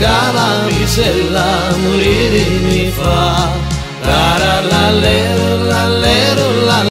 cada misella morir mi fa